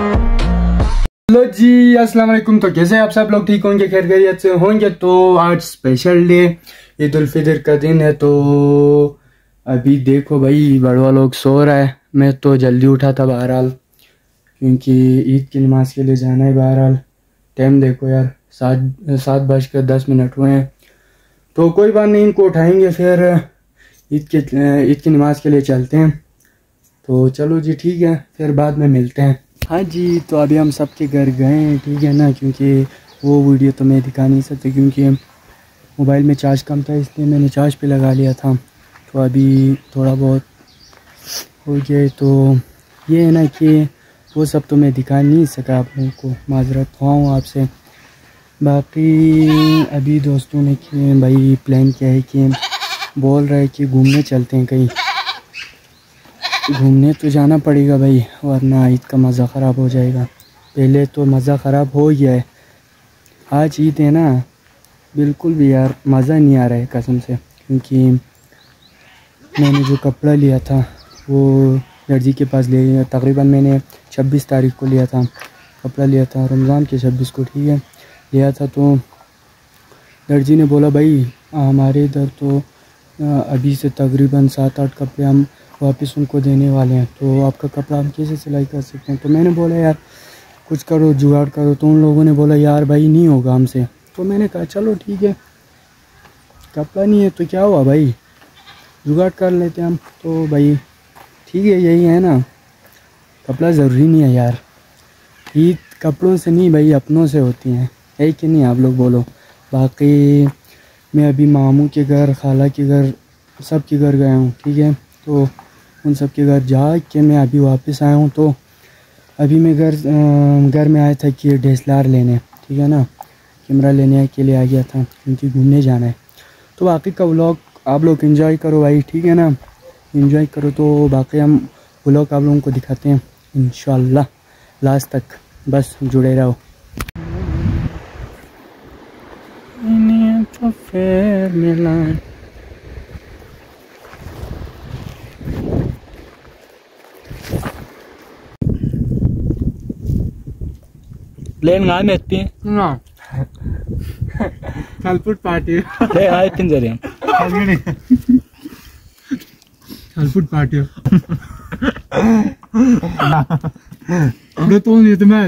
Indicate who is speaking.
Speaker 1: Hello जी, अस्सलाम वालेकुम। तो कैसे आप सब लोग? ठीक होंगे? खैर खैरियत से होंगे तो आज स्पेशल डे ईद उल फितर का दिन है। तो अभी देखो भाई, बड़वा लोग सो रहा है। मैं तो जल्दी उठा था बहरहाल, क्योंकि ईद की नमाज़ के लिए जाना है बहरहाल। टाइम देखो यार, सात सात बज कर दस मिनट हुए हैं। तो कोई बात नहीं, इनको उठाएँगे फिर। ईद के, ईद की नमाज़ के लिए चलते हैं। तो चलो जी, ठीक है, फिर बाद में मिलते हैं। हाँ जी तो अभी हम सबके घर गए हैं, ठीक है ना? क्योंकि वो वीडियो तो मैं दिखा नहीं सकती क्योंकि मोबाइल में चार्ज कम था, इसलिए मैंने चार्ज पे लगा लिया था। तो अभी थोड़ा बहुत हो गया तो ये है ना कि वो सब तो मैं दिखा नहीं सका आप लोगों को। माजरत हूँ आपसे। बाकी अभी दोस्तों ने कि भाई प्लान किया है कि बोल रहे कि घूमने चलते हैं कहीं। घूमने तो जाना पड़ेगा भाई, वरना ईद का मज़ा ख़राब हो जाएगा। पहले तो मज़ा ख़राब हो गया है। आज ईद है ना? बिल्कुल भी यार, मज़ा नहीं आ रहा है कसम से, क्योंकि मैंने जो कपड़ा लिया था, वो दर्जी के पास ले लिया तकरीबन मैंने 26 तारीख को लिया था, कपड़ा लिया था, रमज़ान के 26 को, ठीक है? लिया था तो दर्जी ने बोला, भाई, हमारे इधर तो अभी से तकरीबन सात आठ कपड़े हम वापस उनको देने वाले हैं। तो आपका कपड़ा हम कैसे सिलाई कर सकते हैं? तो मैंने बोला, यार, कुछ करो, जुगाड़ करो। तो उन लोगों ने बोला, यार भाई, नहीं होगा हमसे। तो मैंने कहा, चलो, ठीक है। कपड़ा नहीं है तो क्या हुआ भाई? जुगाड़ कर लेते हम। तो भाई, ठीक है, यही है ना। कपड़ा ज़रूरी नहीं है यार। ईद कपड़ों से नहीं भाई, अपनों से होती हैं। है कि नहीं? आप लोग बोलो। बाकी मैं अभी मामू के घर, खाला के घर, सब के घर गया हूँ, ठीक है? तो उन सब के घर जा के मैं अभी वापस आया हूँ तो अभी मैं घर घर में आया था कि डी लेने, ठीक है ना? कैमरा लेने के लिए आ गया था, क्योंकि घूमने जाना है। तो बाकी का व्लॉग आप लोग इन्जॉय करो भाई, ठीक है ना? इन्जॉय करो तो बाकी हम व्लॉग आप लोगों को दिखाते हैं इन लास्ट तक, बस जुड़े रहो। तो फिर मिला।
Speaker 2: प्लेन गाय में एत्ती
Speaker 1: ना हलपुट पार्टी।
Speaker 2: ले आए तीन ज़रिया
Speaker 1: हलपुट पार्टी। det तो नहीं तो मैं